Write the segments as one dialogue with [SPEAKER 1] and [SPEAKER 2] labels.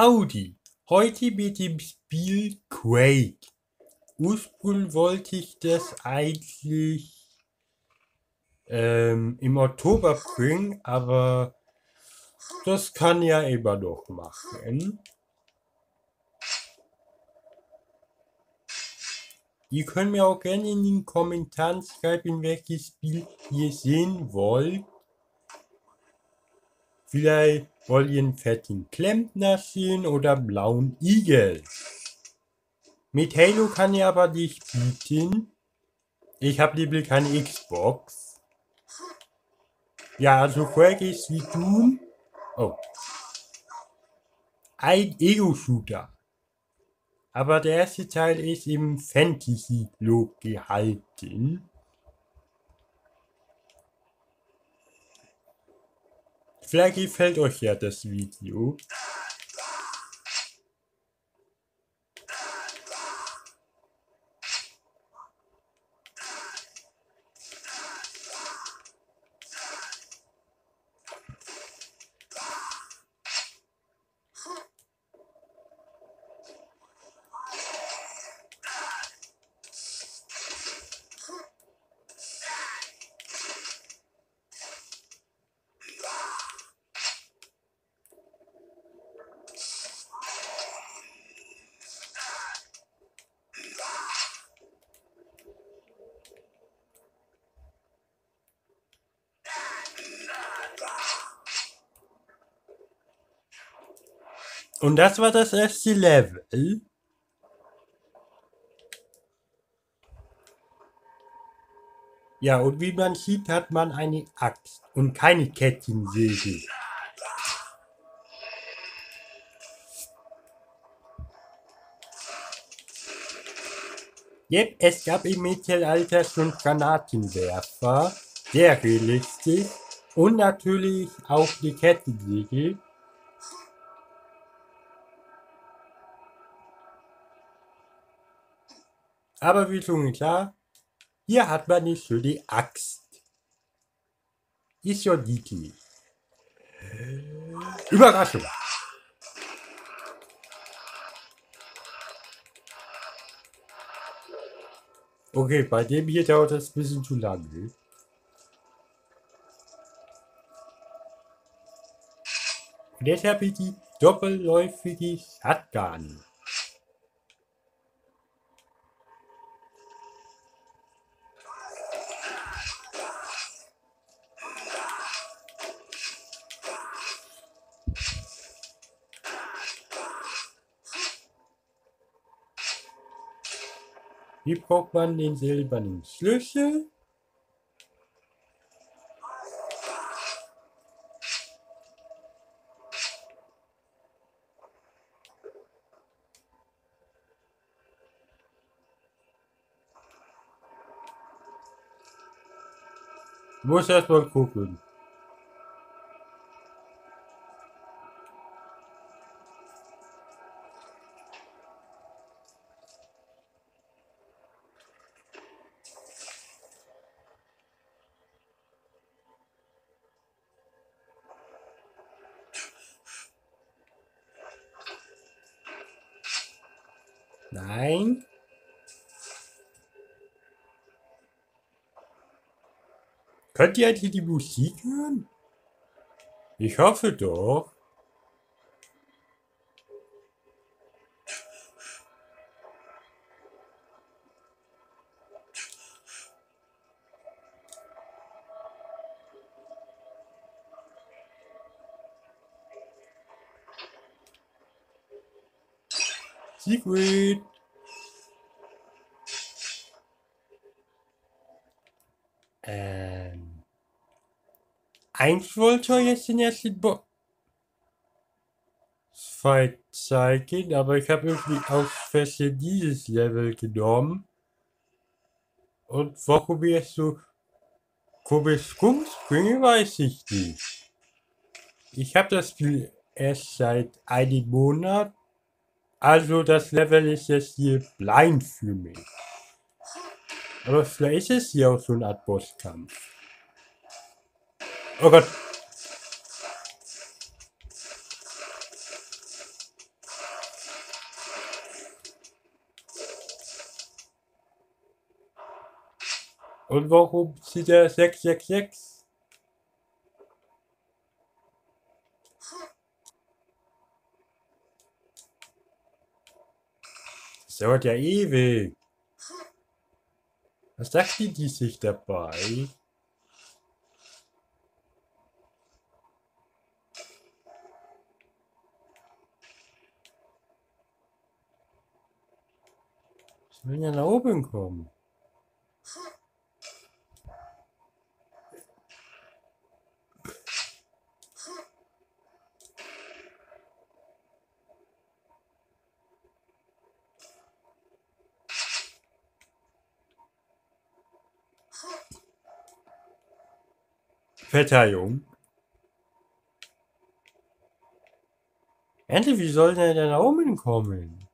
[SPEAKER 1] Audi. Heute mit dem Spiel Quake. Ursprünglich wollte ich das eigentlich ähm, im Oktober bringen, aber das kann ja immer noch machen. Ihr könnt mir auch gerne in den Kommentaren schreiben, welches Spiel ihr sehen wollt. Vielleicht wollt ihr einen fetten Klempner sehen oder blauen Igel. Mit Halo kann ich aber nicht bieten. Ich habe lieber keine Xbox. Ja, also Quake ist wie Doom. Oh. Ein Ego-Shooter. Aber der erste Teil ist im Fantasy-Look gehalten. Vielleicht gefällt euch ja das Video. Und das war das erste Level. Ja, und wie man sieht, hat man eine Axt und keine Kettensäge. Yep, es gab im Mittelalter schon Granatenwerfer, sehr realistisch, und natürlich auch die Kettensäge. Aber wie schon klar, hier hat man nicht so die Axt. Ist ja niedlich. Überraschung. Okay, bei dem hier dauert das ein bisschen zu lange. Und deshalb die doppelläufige Shotgun. Hier braucht man den silbernen Schlüssel. Muss erst mal gucken. Nein. Könnt ihr eigentlich die Musik hören? Ich hoffe doch. Secret. Ähm. Eins wollte jetzt den ersten Boss Fight zeigen, aber ich habe irgendwie aus Versehen dieses Level genommen. Und warum jetzt so komisch rumspringe, weiß ich nicht. Ich habe das Spiel erst seit einem Monat also das Level ist jetzt hier blind für mich. Aber vielleicht ist es hier auch so eine Art Bosskampf. Oh Gott. Und warum zieht er 666? Dauert ja ewig. Was sagt die, die sich dabei? Ich will ja nach oben kommen. Verteidigung. Endlich, wie soll denn der nach oben kommen?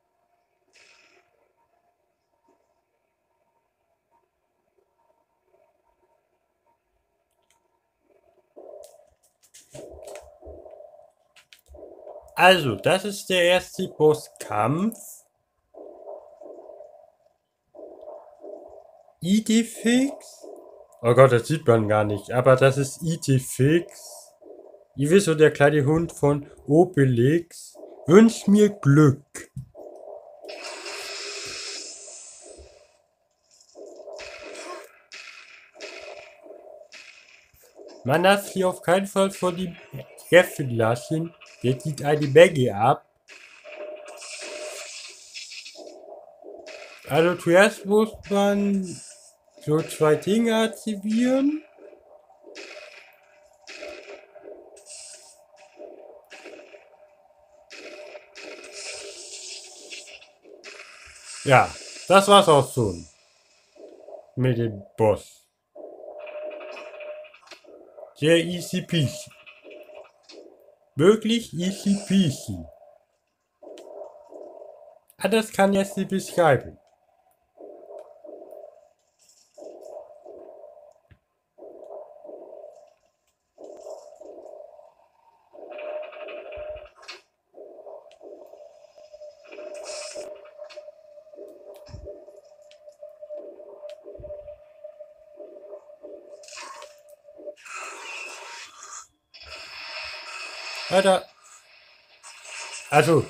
[SPEAKER 1] Also, das ist der erste Bosskampf. Idefix. Oh Gott, das sieht man gar nicht. Aber das ist Idefix. Ihr wisst so, der kleine Hund von Obelix. Wünscht mir Glück. Man darf hier auf keinen Fall vor die treffen lassen. Der zieht eine Menge ab. Also zuerst muss man so zwei Dinge aktivieren. Ja, das war's auch schon. Mit dem Boss. Sehr easy peasy. Wirklich easy peasy. Das kann ich jetzt nicht beschreiben. Alter. Also.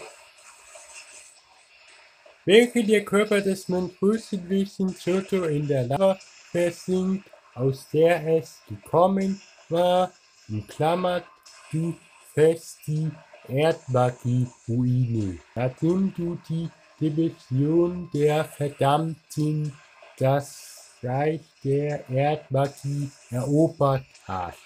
[SPEAKER 1] Während der Körper des monströsen Giotto in der Lava versinkt, aus der es gekommen war, in Klammern, du fest die Erdmagie-Ruine. Nachdem du die Dimension der Verdammten, das Reich der Erdmagie erobert hast,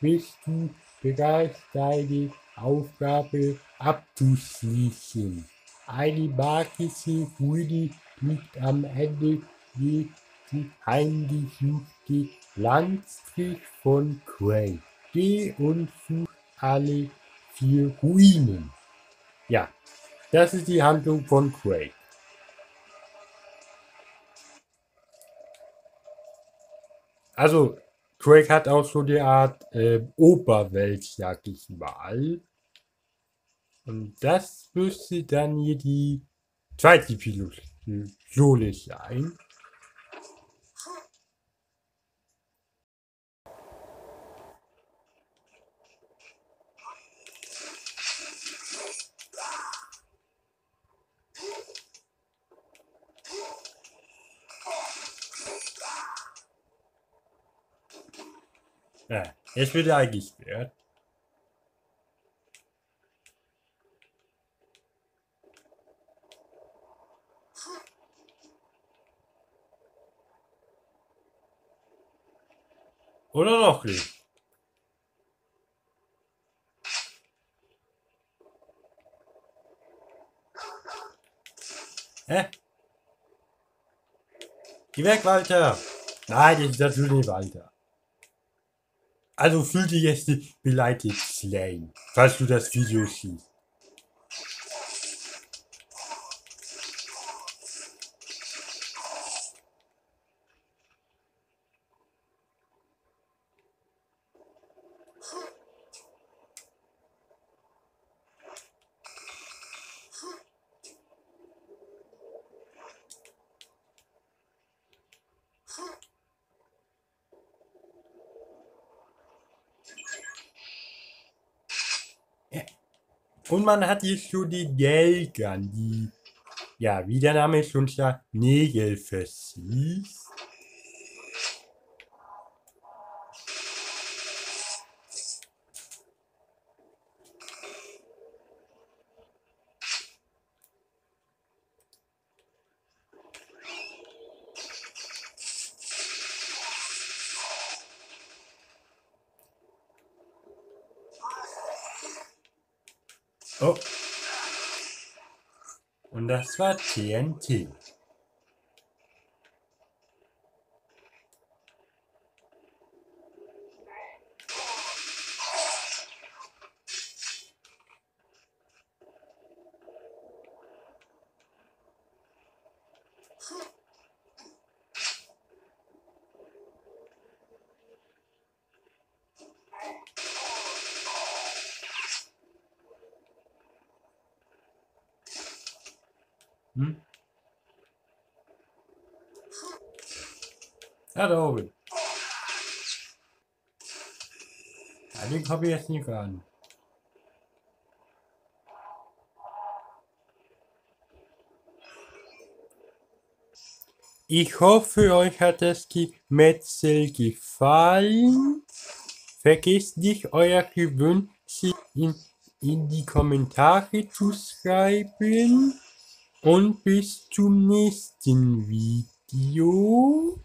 [SPEAKER 1] bist du bereits deine Aufgabe abzuschließen. Eine magische Ruine liegt am Ende je die heimgesuchte Landstrich von Cray. Geh und such alle vier Ruinen. Ja, das ist die Handlung von Craig. Also, Craig hat auch so die Art äh, Oberwelt, sag ich mal. Und das müsste dann hier die zweite Pilole sein. Ja, jetzt wird er eingesperrt. Oder noch nicht? Hä? Geh weg, Walter! Nein, das ist natürlich Walter. Also fühl dich jetzt nicht beleidigt, Slane, falls du das Video siehst. Und man hat hier so die Nelkern, die, ja, wie der Name schon sagt, Nägel Oh. Und das war TNT. Hm? Ja, da oben. Ja, den habe ich jetzt nicht an. Ich hoffe, euch hat das Gemetzel gefallen. Vergesst nicht, euer Gewünsche in, in die Kommentare zu schreiben. Und bis zum nächsten Video.